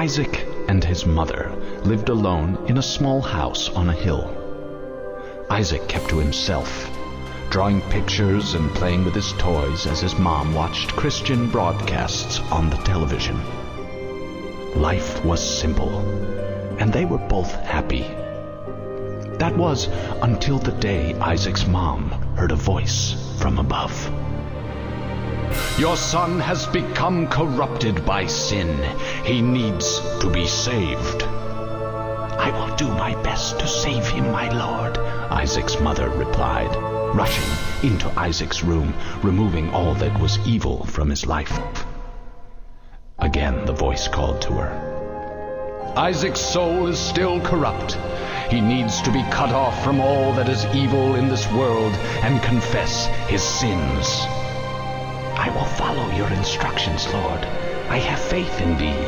Isaac and his mother lived alone in a small house on a hill. Isaac kept to himself, drawing pictures and playing with his toys as his mom watched Christian broadcasts on the television. Life was simple, and they were both happy. That was until the day Isaac's mom heard a voice from above. Your son has become corrupted by sin. He needs to be saved. I will do my best to save him, my lord, Isaac's mother replied, rushing into Isaac's room, removing all that was evil from his life. Again the voice called to her. Isaac's soul is still corrupt. He needs to be cut off from all that is evil in this world and confess his sins. I will follow your instructions, Lord. I have faith in thee,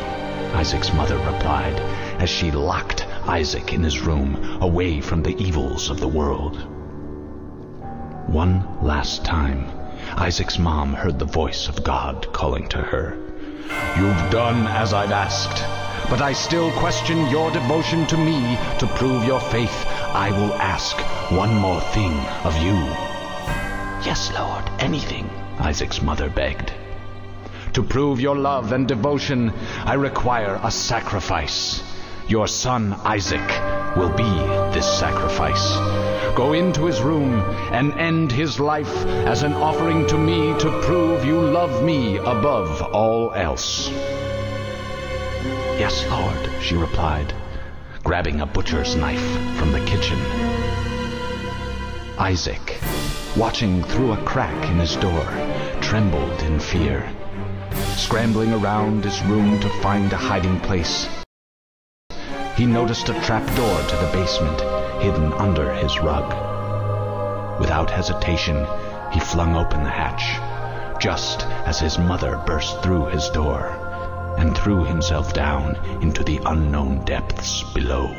Isaac's mother replied as she locked Isaac in his room away from the evils of the world. One last time, Isaac's mom heard the voice of God calling to her. You've done as I've asked, but I still question your devotion to me. To prove your faith, I will ask one more thing of you. Yes, Lord, anything, Isaac's mother begged. To prove your love and devotion, I require a sacrifice. Your son Isaac will be this sacrifice. Go into his room and end his life as an offering to me to prove you love me above all else. Yes, Lord, she replied, grabbing a butcher's knife from the kitchen. Isaac, watching through a crack in his door, trembled in fear. Scrambling around his room to find a hiding place, he noticed a trap door to the basement hidden under his rug. Without hesitation, he flung open the hatch, just as his mother burst through his door and threw himself down into the unknown depths below.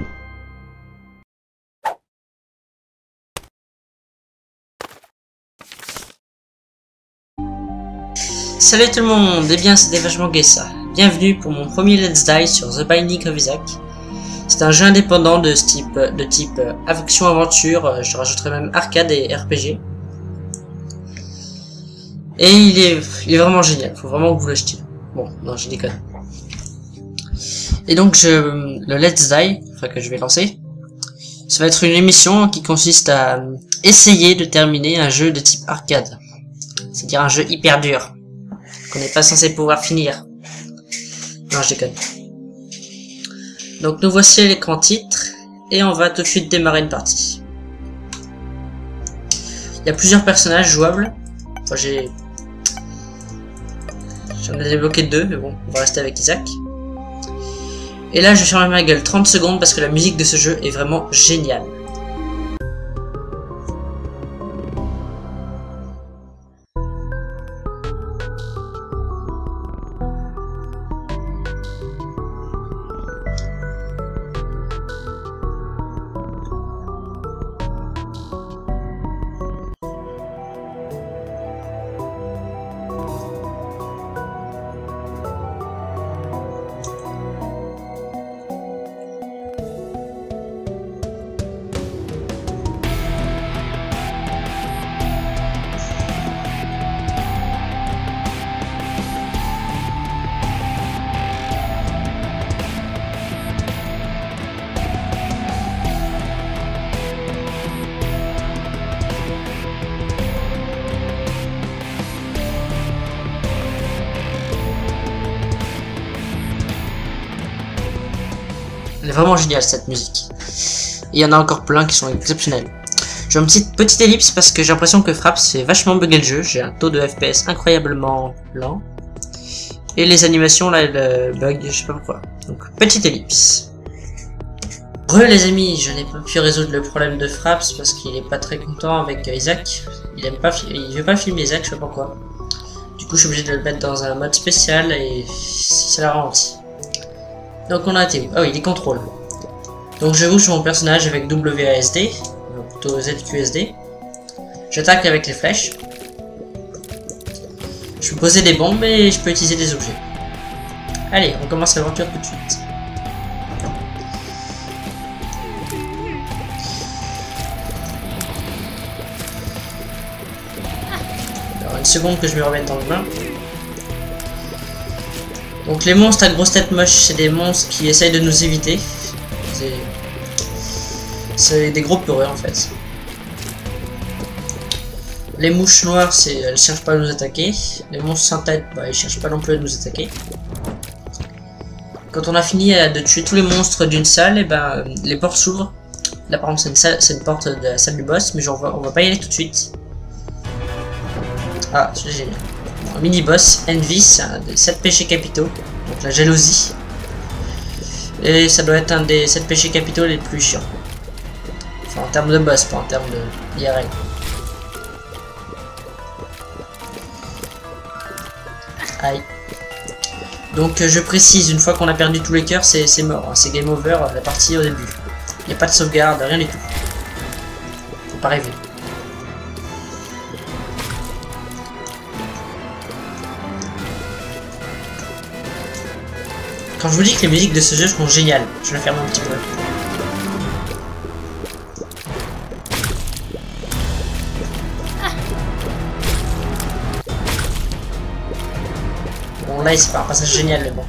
Salut tout le monde, et bien c'était vachement ça. Bienvenue pour mon premier Let's Die sur The Binding of Isaac. C'est un jeu indépendant de type, de euh, action-aventure, euh, je rajouterai même arcade et RPG. Et il est, il est vraiment génial, faut vraiment que vous l'achetiez. Bon, non, je déconne. Et donc, le Let's Die, que je vais lancer, ça va être une émission qui consiste à essayer de terminer un jeu de type arcade. C'est-à-dire un jeu hyper dur, qu'on n'est pas censé pouvoir finir. Non, je déconne. Donc nous voici à l'écran titre, et on va tout de suite démarrer une partie. Il y a plusieurs personnages jouables. Enfin, j'ai... J'en ai débloqué deux, mais bon, on va rester avec Isaac. Et là, je vais fermer ma gueule 30 secondes parce que la musique de ce jeu est vraiment géniale. Elle est vraiment géniale cette musique. Il y en a encore plein qui sont exceptionnels. J'ai une petite, petite ellipse parce que j'ai l'impression que Fraps fait vachement bugger le jeu. J'ai un taux de FPS incroyablement lent. Et les animations là, elles euh, bug, je sais pas pourquoi. Donc petite ellipse. Re les amis, je n'ai pas pu résoudre le problème de Fraps parce qu'il est pas très content avec Isaac. Il aime pas, il veut pas filmer Isaac, je sais pas pourquoi. Du coup, je suis obligé de le mettre dans un mode spécial et ça la ralentit. Donc on a été... Ah oui, est contrôles. Donc je joue sur mon personnage avec WASD, plutôt ZQSD. J'attaque avec les flèches. Je peux poser des bombes et je peux utiliser des objets. Allez, on commence l'aventure tout de suite. Une seconde que je me remette dans le bain. Donc les monstres à grosse tête moche, c'est des monstres qui essayent de nous éviter. C'est des gros peureux en fait. Les mouches noires, c'est elles cherchent pas à nous attaquer. Les monstres sans tête, bah, ils cherchent pas non plus à nous attaquer. Quand on a fini de tuer tous les monstres d'une salle, eh ben les portes s'ouvrent. Là par exemple c'est une, porte de la salle du boss, mais genre, on, va, pas y aller tout de suite. Ah, c'est génial. Un mini boss, Envy, un des 7 péchés capitaux. Donc la jalousie. Et ça doit être un des 7 péchés capitaux les plus chiants. Enfin en termes de boss, pas en termes de IRL. Aïe. Donc euh, je précise, une fois qu'on a perdu tous les cœurs, c'est mort. Hein. C'est game over, la partie au début. Il n'y a pas de sauvegarde, rien du tout. Faut pas rêver. Quand je vous dis que les musiques de ce jeu sont géniales, je la ferme un petit peu. Bon là c'est pas un passage génial mais bon.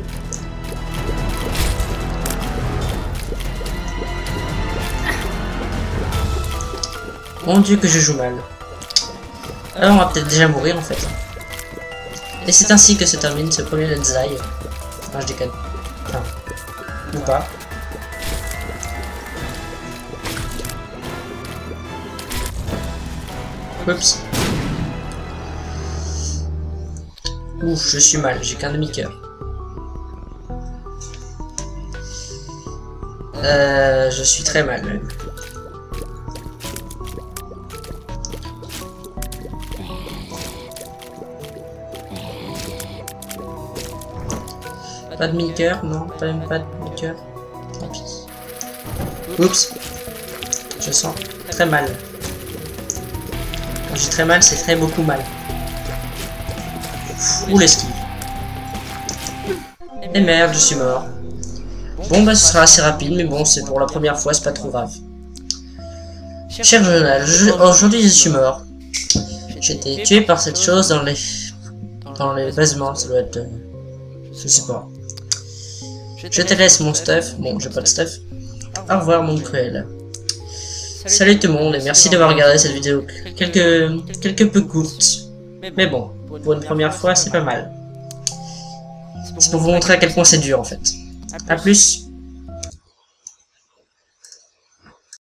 Mon dieu que je joue mal. Alors on va peut-être déjà mourir en fait. Et c'est ainsi que se termine ce premier Let's. Non je déconne. Oups. Ouf, je suis mal, j'ai qu'un demi-cœur. Euh, je suis très mal même. Pas de mini-cœur, non, pas même pas de Oups. Je sens très mal. Quand j'ai très mal, c'est très beaucoup mal. Ouh l'esquive. Et merde, je suis mort. Bon bah ce sera assez rapide, mais bon, c'est pour la première fois, c'est pas trop grave. Cher journal, aujourd'hui je suis mort. J'ai été tué par cette chose dans les... Dans les basements, ça doit être... Euh, je sais pas. Je te laisse mon stuff. Bon, j'ai pas de stuff. Au revoir mon cruel. Salut tout le monde et merci d'avoir regardé cette vidéo. Quelques, quelques peu courte. Mais bon, pour une première fois, c'est pas mal. C'est pour vous montrer à quel point c'est dur en fait. A plus